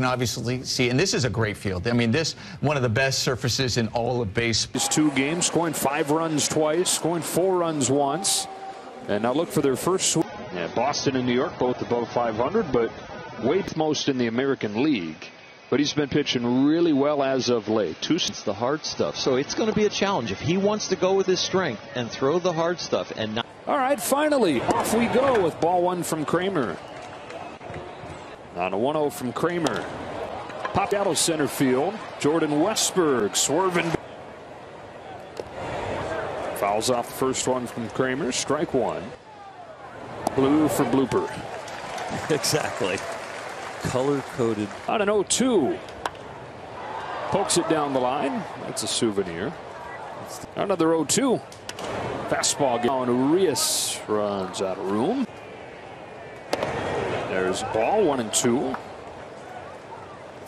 can obviously see, and this is a great field. I mean, this one of the best surfaces in all of baseball. His two games, scoring five runs twice, scoring four runs once. And now look for their first sweep. Yeah, Boston and New York both above 500, but way most in the American League. But he's been pitching really well as of late. Two it's the hard stuff. So it's going to be a challenge if he wants to go with his strength and throw the hard stuff and not. All right, finally, off we go with ball one from Kremer. On a 1 0 from Kremer. Popped out of center field. Jordan Westburg swerving. Fouls off the first one from Kremer. Strike one. Blue for blooper. Exactly. Color coded. On an 0 2. Pokes it down the line. That's a souvenir. Another 0 2. Fastball down. Urias runs out of room. There's ball one and two.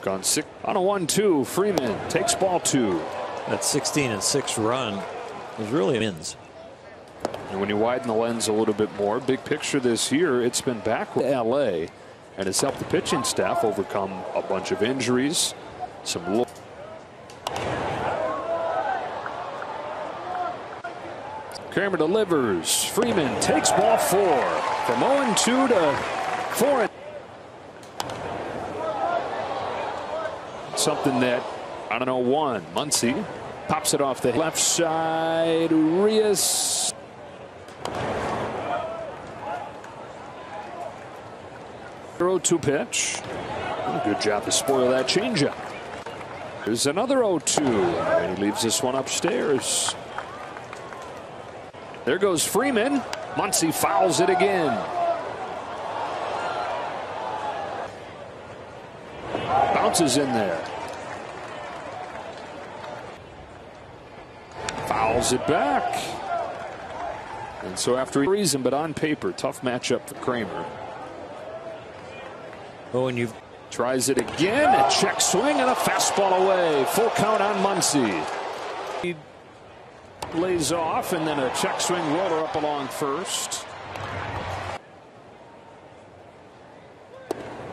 Gone six on a one two. Freeman takes ball two. That 16 and six run was really wins. And when you widen the lens a little bit more, big picture this year, it's been back with LA and it's helped the pitching staff overcome a bunch of injuries. Some Kremer delivers. Freeman takes ball four. From 0 2 to 4. Something that, I don't know, one. Muncy pops it off the left side. Urias. Zero two pitch. Good job to spoil that changeup. There's another 0-2, and he leaves this one upstairs. There goes Freeman. Muncy fouls it again. Bounces in there. It back. And so after a reason, but on paper, tough matchup for Kremer. Oh, and you've tries it again. A check swing and a fastball away. Full count on Muncy. He lays off and then a check swing roller up along first.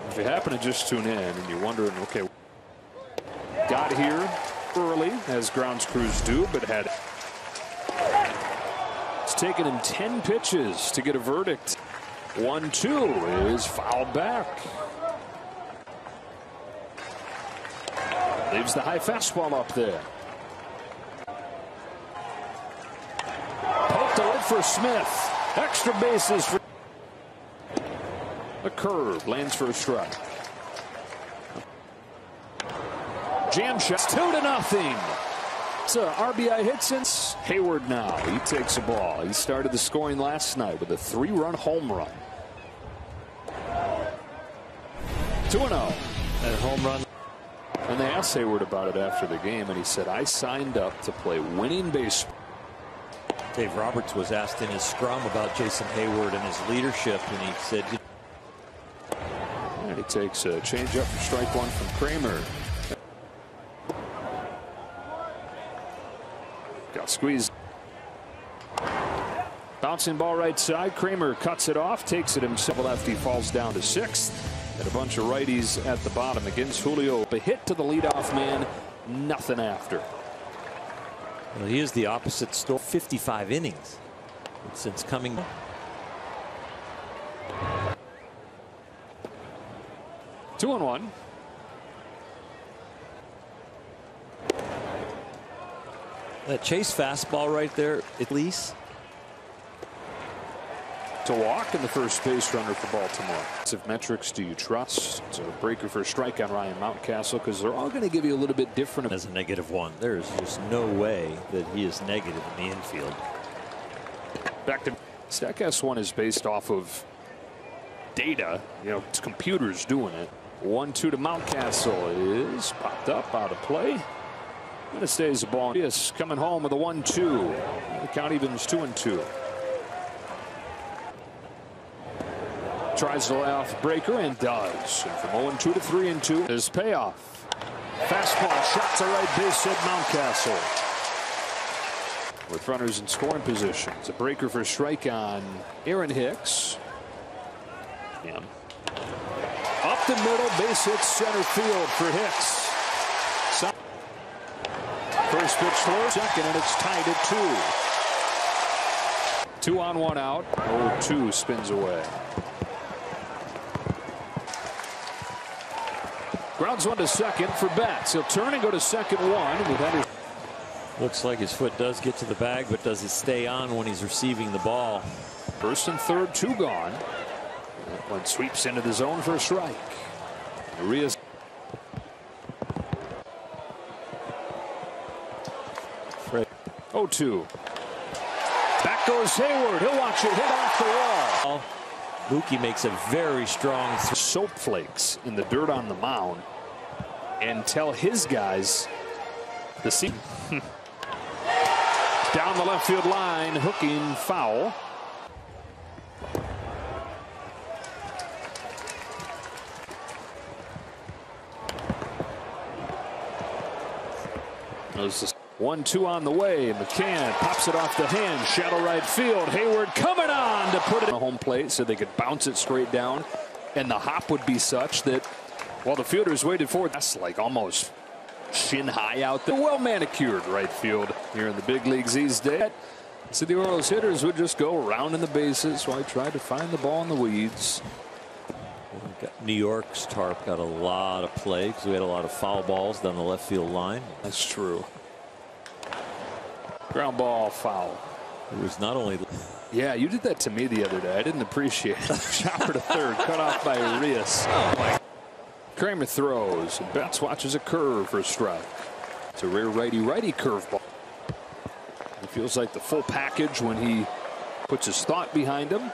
If you happen to just tune in and you're wondering, okay, got here early as grounds crews do, but had taken him 10 pitches to get a verdict. 1 2 is fouled back. Leaves the high fastball up there. Poked away for Smith. Extra bases for a curve lands for a strike. Jam shot two to nothing. It's a RBI hit since Heyward now. He takes a ball. He started the scoring last night with a three run home run. 2 0. And oh. home run. And they asked Heyward about it after the game, and he said, I signed up to play winning baseball. Dave Roberts was asked in his scrum about Jason Heyward and his leadership, and he said. And he takes a changeup for strike one from Kremer. Got squeezed. Bouncing ball right side. Kremer cuts it off, takes it himself left. He falls down to sixth. And a bunch of righties at the bottom against Julio. A hit to the leadoff man. Nothing after. Well, he is the opposite story. 55 innings since coming. Two and one. That chase fastball right there, at least. To walk in the first base runner for Baltimore. What metrics do you trust? It's a breaker for a strike on Ryan Mountcastle because they're all going to give you a little bit different. As a negative one, there is just no way that he is negative in the infield. Back to Statcast one is based off of data. You know, it's computers doing it. One two to Mountcastle is popped up out of play. And it stays the ball. Yes, coming home with a one two. The count evens two and two. Tries to lay off the breaker and does. And from 0 2 to 3 and 2 is payoff. Fastball shot to right base at Mountcastle. With runners in scoring position. It's a breaker for strike on Aaron Hicks. Yeah. Up the middle, base hit center field for Hicks. First pitch slow, second, and it's tied at two. Two on, one out. 0-2 spins away. Grounds one to second for Betts. He'll turn and go to second one with Henderson. Looks like his foot does get to the bag, but does it stay on when he's receiving the ball? First and third, two gone. That one sweeps into the zone for a strike. Urias. 0-2. Back goes Heyward. He'll watch it hit off the wall. Mookie makes a very strong. Soap flakes in the dirt on the mound and tell his guys the seat. Down the left field line, hooking foul. This one two on the way. McCann pops it off the hand. Shallow right field. Heyward coming on to put it on the home plate so they could bounce it straight down. And the hop would be such that while the fielders waited for it, that's like almost shin high out there. Well manicured right field here in the big leagues these days. So the Orioles hitters would just go around in the bases. while I tried to find the ball in the weeds. New York's tarp got a lot of play because we had a lot of foul balls down the left field line. That's true. Ground ball foul. It was not only Yeah, you did that to me the other day. I didn't appreciate it. Shower to third, cut off by Urias. Kremer throws, and Betts watches a curve for a strike. It's a rear righty righty curveball. It feels like the full package when he puts his thought behind him.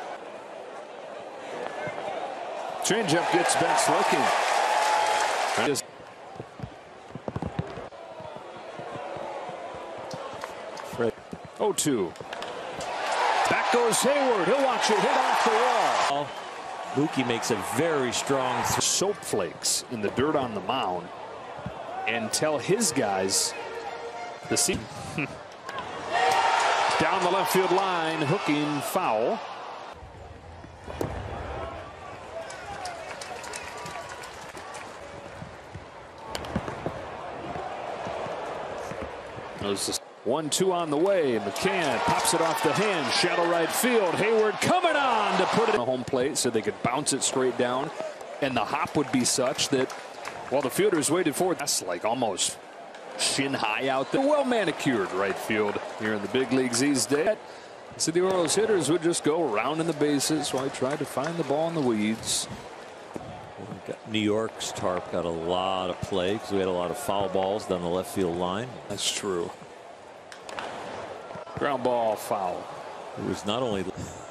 Changeup gets Betts looking. Just- 0-2. Back goes Heyward. He'll watch it hit off the wall. Mookie makes a very strong. Soap flakes in the dirt on the mound and tell his guys the seat. Down the left field line, hooking foul. This one two on the way. McCann pops it off the hand. Shallow right field. Heyward coming on to put it on the home plate so they could bounce it straight down. And the hop would be such that while the fielders waited for it, that's like almost shin high out there. Well manicured right field here in the big leagues these days. So the Orioles hitters would just go around in the bases. while I tried to find the ball in the weeds. New York's tarp got a lot of play because we had a lot of foul balls down the left field line. That's true. Ground ball foul. It was not only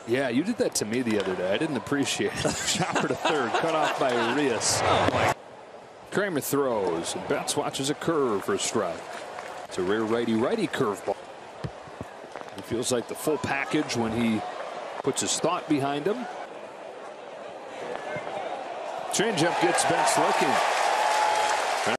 Yeah, you did that to me the other day. I didn't appreciate it. Shower to third, cut off by Urias. Kremer throws, and Betts watches a curve for a strike. It's a rear righty righty curveball. It feels like the full package when he puts his thought behind him. Changeup gets Betts looking.